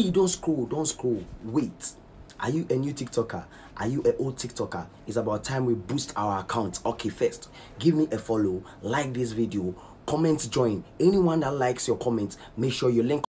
Hey, don't scroll, don't scroll. Wait. Are you a new TikToker? Are you an old TikToker? It's about time we boost our account. Okay, first, give me a follow, like this video, comment, join. Anyone that likes your comments, make sure you link